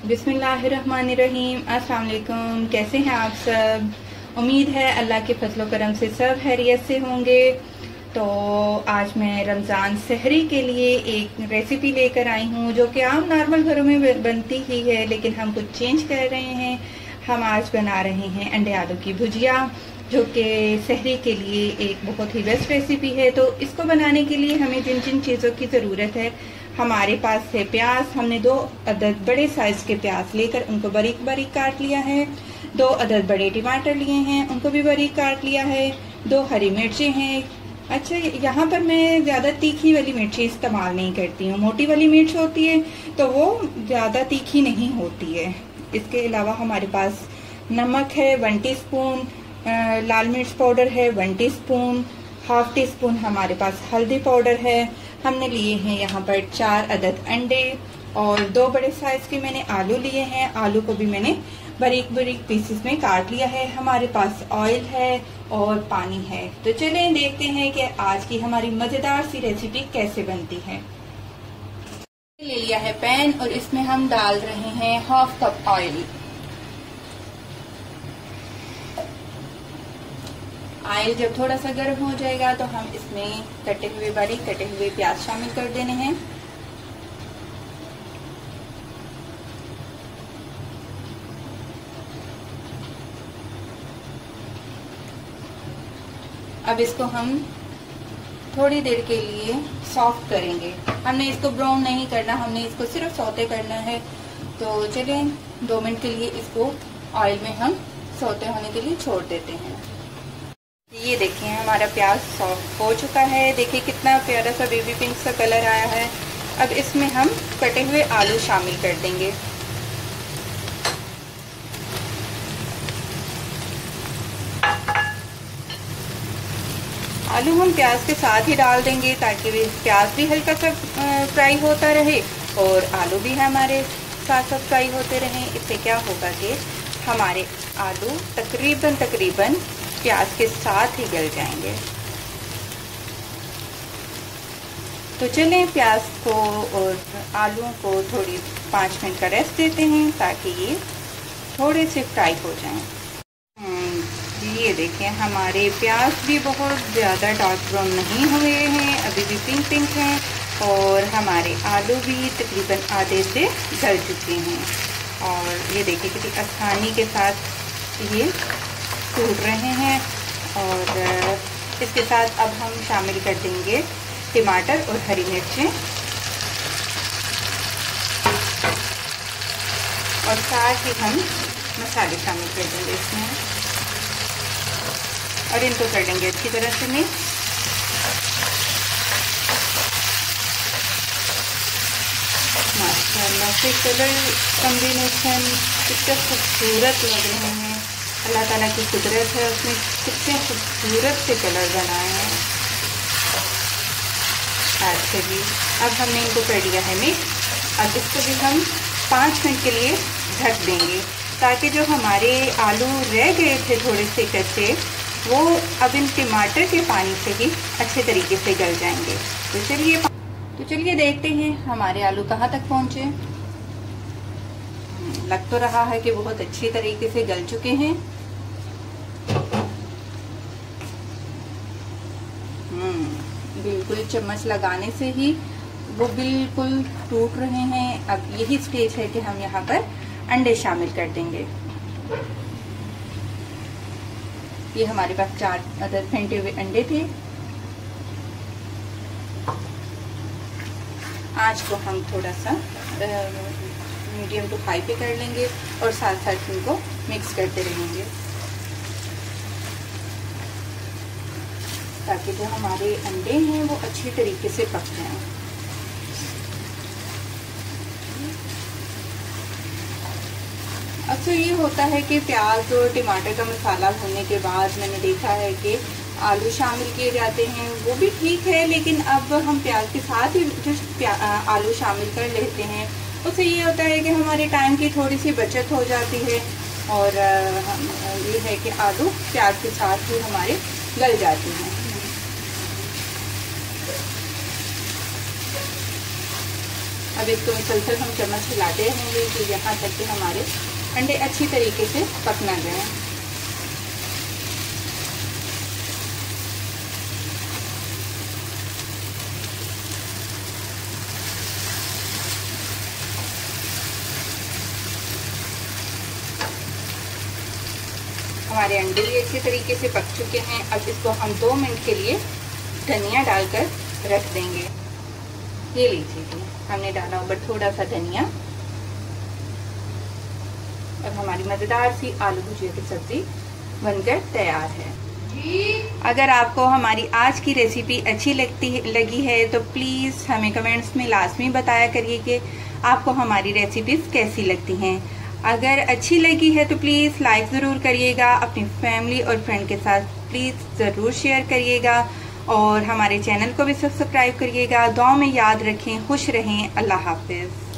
बिस्मिल्लाहिर्रहमानिर्रहीम। अस्सलाम कैसे हैं आप सब? उम्मीद है अल्लाह के फजलो करम से सब हैरियत से होंगे। तो आज मैं रमज़ान सहरी के लिए एक रेसिपी लेकर आई हूँ, जो कि आम नॉर्मल घरों में बनती ही है, लेकिन हम कुछ चेंज कर रहे हैं। हम आज बना रहे हैं अंडे आलू की भुजिया, जो कि सहरी के लिए एक बहुत ही बेस्ट रेसिपी है। तो इसको बनाने के लिए हमें जिन जिन चीज़ों की ज़रूरत है हमारे पास है प्याज। हमने दो अदद बड़े साइज़ के प्याज लेकर उनको बारीक बारीक काट लिया है। दो अदद बड़े टमाटर लिए हैं, उनको भी बारीक काट लिया है। दो हरी मिर्चें हैं। अच्छा यहाँ पर मैं ज़्यादा तीखी वाली मिर्ची इस्तेमाल नहीं करती हूँ। मोटी वाली मिर्च होती है तो वो ज़्यादा तीखी नहीं होती है। इसके अलावा हमारे पास नमक है वन टी लाल मिर्च पाउडर है one tea half teaspoon हमारे पास हल्दी पाउडर है। हमने लिए हैं यहाँ पर चार अदद अंडे और दो बड़े साइज़ के मैंने आलू लिए हैं। आलू को भी मैंने बारीक बारीक पीसेस में काट लिया है। हमारे पास ऑयल है और पानी है। तो चलें, देखते हैं कि आज की हमारी मज़ेदार सी रेसिपी कैसे बनती है। ले लिया है पैन और इसमें हम डाल रहे हैं हाफ़ कप ऑयल ऑयल जब थोड़ा सा गर्म हो जाएगा तो हम इसमें कटे हुए बारीक, कटे हुए प्याज शामिल कर देने हैं। अब इसको हम थोड़ी देर के लिए सॉफ्ट करेंगे। हमने इसको ब्राउन नहीं करना, हमने इसको सिर्फ़ सौते करना है। तो चलिए दो मिनट के लिए इसको ऑयल में हम सौते होने के लिए छोड़ देते हैं। ये देखिए, हमारा प्याज सॉफ्ट हो चुका है। देखिए कितना प्यारा सा बेबी पिंक सा कलर आया है। अब इसमें हम कटे हुए आलू शामिल कर देंगे। आलू हम प्याज के साथ ही डाल देंगे ताकि प्याज भी हल्का सा फ्राई होता रहे और आलू भी हमारे साथ साथ फ्राई होते रहें। इससे क्या होगा कि हमारे आलू तकरीबन तकरीबन प्याज के साथ ही गल जाएँगे। तो चलें प्याज को और आलू को थोड़ी पाँच मिनट का रेस्ट देते हैं ताकि ये थोड़े से फ्राई हो जाएँ। हम्म, ये देखें हमारे प्याज भी बहुत ज़्यादा डार्क ब्राउन नहीं हुए हैं अभी भी पिंक पिंक हैं और हमारे आलू भी तकरीबन आधे से गल चुके हैं। और ये देखिए कितनी आसानी के साथ ये टूट रहे हैं और इसके साथ अब हम शामिल कर देंगे टमाटर और हरी मिर्चें। और साथ ही हम मसाले शामिल कर देंगे इसमें। और इनको कर देंगे अच्छी तरह से मिक्स। माशाल्लाह से कलर कम्बिनेशन कितना खूबसूरत लग रहे हैं। अल्लाह ताला की कुदरत है, उसने कितने खूबसूरत से कलर बनाए हैं। अच्छा जी अब हमने इनको कर दिया है मिक्स अब इसको भी हम पाँच मिनट के लिए ढक देंगे, ताकि जो हमारे आलू रह गए थे थोड़े से कच्चे, वो अब इन टमाटर के पानी से ही अच्छे तरीके से गल जाएँगे। तो चलिए तो चलिए देखते हैं हमारे आलू कहाँ तक पहुँचे। लग तो रहा है कि बहुत अच्छी तरीके से गल चुके हैं। बिल्कुल चम्मच लगाने से ही वो बिल्कुल टूट रहे हैं। अब यही स्टेज है कि हम यहाँ पर अंडे शामिल कर देंगे। ये हमारे पास चार अदर फेंटे हुए अंडे थे। आज को हम थोड़ा सा मीडियम टू हाई पे कर लेंगे और साथ साथ इनको मिक्स करते रहेंगे। ताकि जो हमारे अंडे हैं वो अच्छी तरीके से पक जाएँ। अक्सर ये होता है कि प्याज और टमाटर का मसाला भूनने के बाद मैंने देखा है कि आलू शामिल किए जाते हैं। वो भी ठीक है, लेकिन अब हम प्याज के साथ ही जो आलू शामिल कर लेते हैं। उससे ये होता है कि हमारे टाइम की थोड़ी सी बचत हो जाती है और ये है कि आलू प्याज के साथ ही हमारे गल जाते हैं। अब इसको मुसलसल हम चम्मच हिलाते रहेंगे कि यहाँ तक कि हमारे अंडे अच्छी तरीके से पकना जाए। हमारे अंडे भी अच्छे तरीके से पक चुके हैं। अब इसको हम दो मिनट के लिए धनिया डालकर रख देंगे। ये लीजिए हमने डाला ऊपर थोड़ा सा धनिया। अब हमारी मज़ेदार सी आलू भुजिया की सब्ज़ी बनकर तैयार है। अगर आपको हमारी आज की रेसिपी अच्छी लगती लगी है तो प्लीज़ हमें कमेंट्स में लाजमी बताया करिए कि आपको हमारी रेसिपीज़ कैसी लगती हैं। अगर अच्छी लगी है तो प्लीज़ लाइक ज़रूर करिएगा अपनी फैमिली और फ्रेंड के साथ प्लीज़ ज़रूर शेयर करिएगा। और हमारे चैनल को भी सब्सक्राइब करिएगा। दुआ में याद रखें, खुश रहें। अल्लाह हाफिज़।